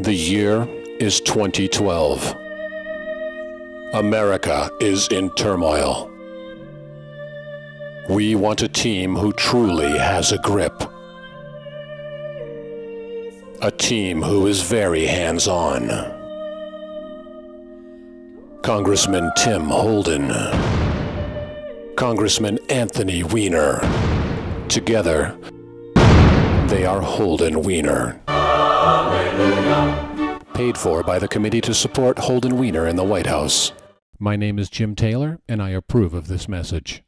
The year is 2012. America is in turmoil. We want a team who truly has a grip. A team who is very hands on. Congressman Tim Holden. Congressman Anthony Weiner. Together, they are Holden Weiner. Paid for by the Committee to Support Holden Weiner in the White House. My name is Jim Taylor, and I approve of this message.